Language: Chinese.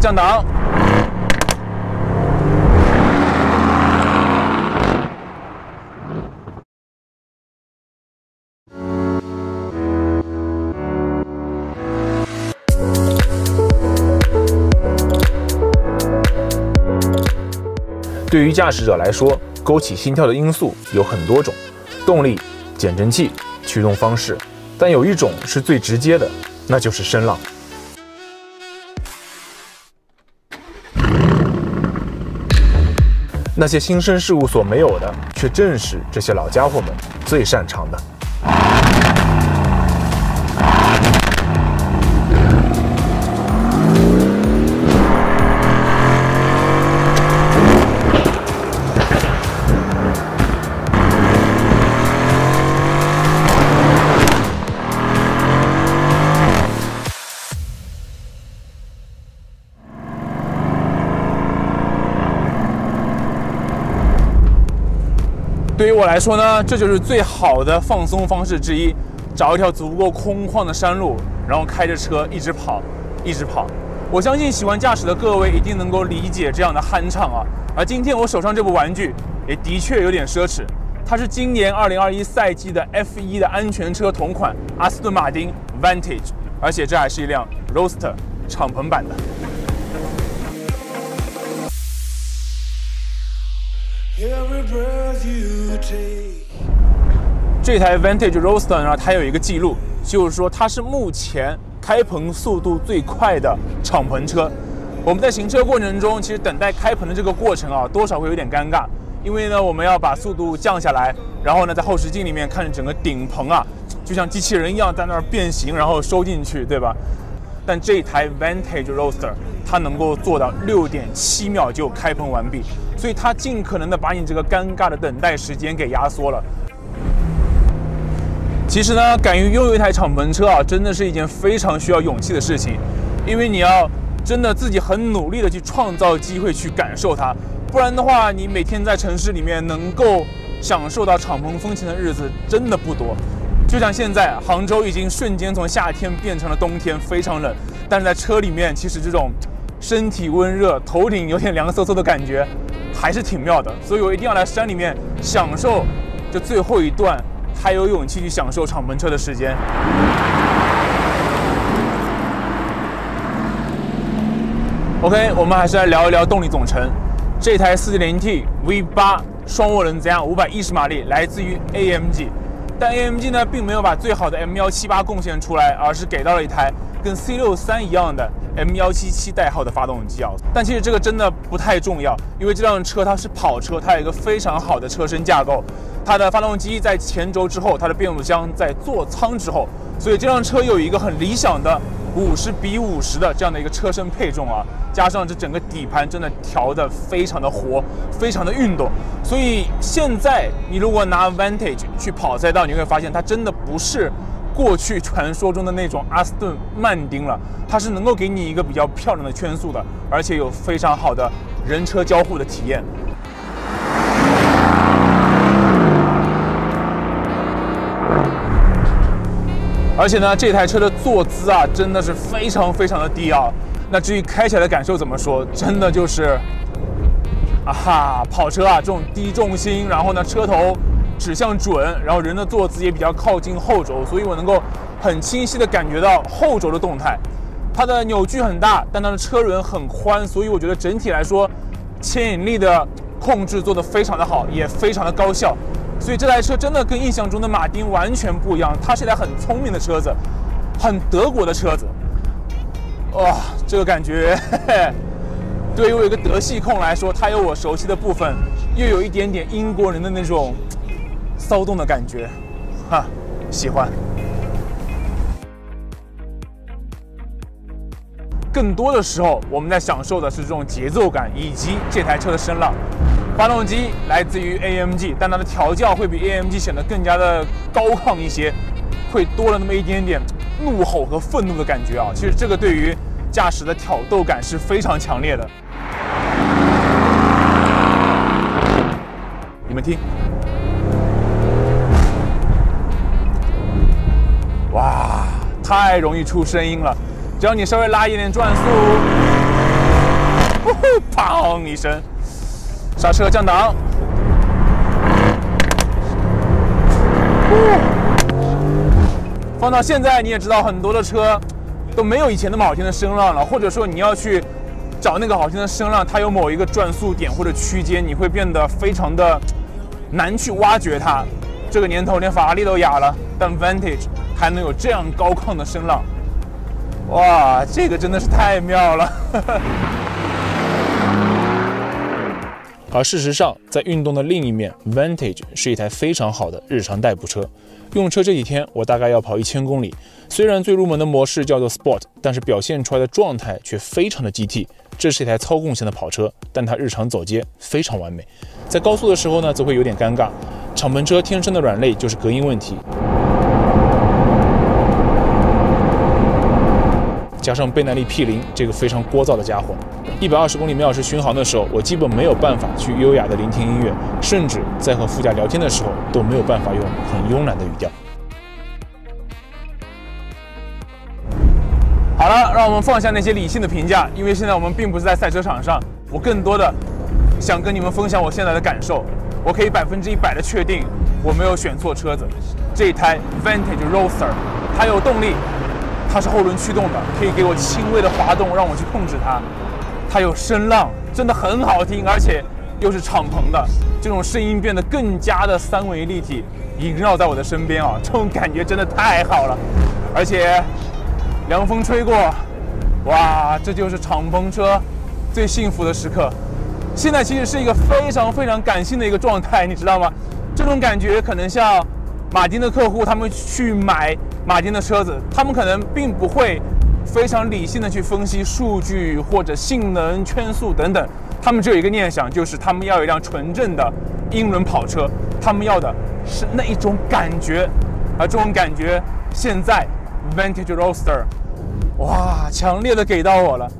降档。对于驾驶者来说，勾起心跳的因素有很多种，动力、减震器、驱动方式，但有一种是最直接的，那就是声浪。那些新生事物所没有的，却正是这些老家伙们最擅长的。对于我来说呢，这就是最好的放松方式之一。找一条足够空旷的山路，然后开着车一直跑，一直跑。我相信喜欢驾驶的各位一定能够理解这样的酣畅啊。而今天我手上这部玩具也的确有点奢侈，它是今年2021赛季的 F1 的安全车同款阿斯顿马丁 Vantage，而且这还是一辆 r o a s t e r 敞篷版的。Every breath you. 这台 Vantage Roadster 呢，它有一个记录，就是说它是目前开棚速度最快的敞篷车。我们在行车过程中，其实等待开棚的这个过程啊，多少会有点尴尬，因为呢，我们要把速度降下来，然后呢，在后视镜里面看着整个顶棚啊，就像机器人一样在那儿变形，然后收进去，对吧？但这台 Vantage Roadster 它能够做到六点七秒就开棚完毕，所以它尽可能的把你这个尴尬的等待时间给压缩了。其实呢，敢于拥有一台敞篷车啊，真的是一件非常需要勇气的事情，因为你要真的自己很努力的去创造机会去感受它，不然的话，你每天在城市里面能够享受到敞篷风情的日子真的不多。就像现在，杭州已经瞬间从夏天变成了冬天，非常冷。但是在车里面，其实这种身体温热、头顶有点凉飕飕的感觉，还是挺妙的。所以我一定要来山里面享受这最后一段，还有勇气去享受敞篷车的时间。OK，我们还是来聊一聊动力总成。这台 4.0T V8 双涡轮增压510马力，来自于 AMG。但 AMG 呢，并没有把最好的 M178 贡献出来，而是给到了一台跟 C63 一样的 M177 代号的发动机啊。但其实这个真的不太重要，因为这辆车它是跑车，它有一个非常好的车身架构，它的发动机在前轴之后，它的变速箱在座舱之后，所以这辆车有一个很理想的五十比五十的这样的一个车身配重啊。加上这整个底盘真的调得非常的活，非常的运动，所以现在你如果拿 Vantage 去跑赛道，你会发现它真的不是过去传说中的那种阿斯顿曼丁了，它是能够给你一个比较漂亮的圈速的，而且有非常好的人车交互的体验。而且呢，这台车的坐姿啊，真的是非常非常的低啊。那至于开起来的感受怎么说？真的就是，啊哈，跑车啊，这种低重心，然后呢，车头指向准，然后人的坐姿也比较靠近后轴，所以我能够很清晰的感觉到后轴的动态。它的扭矩很大，但它的车轮很宽，所以我觉得整体来说，牵引力的控制做得非常的好，也非常的高效。所以这台车真的跟印象中的马丁完全不一样，它是一台很聪明的车子，很德国的车子。哇，这个感觉，嘿嘿，对于我一个德系控来说，它有我熟悉的部分，又有一点点英国人的那种骚动的感觉，哈，喜欢。更多的时候，我们在享受的是这种节奏感以及这台车的声浪。发动机来自于 AMG，但它的调教会比 AMG 显得更加的高亢一些，会多了那么一点点怒吼和愤怒的感觉啊！其实这个对于驾驶的挑逗感是非常强烈的。你们听，哇，太容易出声音了！只要你稍微拉一点转速，砰一声，刹车降档。放到现在，你也知道，很多的车都没有以前那么好听的声浪了，或者说你要去找那个好听的声浪，它有某一个转速点或者区间，你会变得非常的难去挖掘它。这个年头连法拉利都哑了，但 Vantage 还能有这样高亢的声浪，哇，这个真的是太妙了。而事实上，在运动的另一面，Vantage 是一台非常好的日常代步车。用车这几天，我大概要跑一千公里。虽然最入门的模式叫做 Sport，但是表现出来的状态却非常的 GT。这是一台操控型的跑车，但它日常走街非常完美。在高速的时候呢，则会有点尴尬。敞篷车天生的软肋就是隔音问题。加上倍耐力 P 零这个非常聒噪的家伙，一百二十公里每小时巡航的时候，我基本没有办法去优雅的聆听音乐，甚至在和副驾聊天的时候都没有办法用很慵懒的语调。好了，让我们放下那些理性的评价，因为现在我们并不是在赛车场上，我更多的想跟你们分享我现在的感受。我可以百分之一百的确定，我没有选错车子。这台 Vantage Roadster，它有动力。它是后轮驱动的，可以给我轻微的滑动，让我去控制它。它有声浪，真的很好听，而且又是敞篷的，这种声音变得更加的三维立体，萦绕在我的身边啊，这种感觉真的太好了。而且凉风吹过，哇，这就是敞篷车最幸福的时刻。现在其实是一个非常非常感性的一个状态，你知道吗？这种感觉可能像马丁的客户他们去买。马丁的车子，他们可能并不会非常理性的去分析数据或者性能、圈速等等，他们只有一个念想，就是他们要一辆纯正的英伦跑车，他们要的是那一种感觉，而这种感觉现在 Vantage Roadster，哇，强烈的给到我了。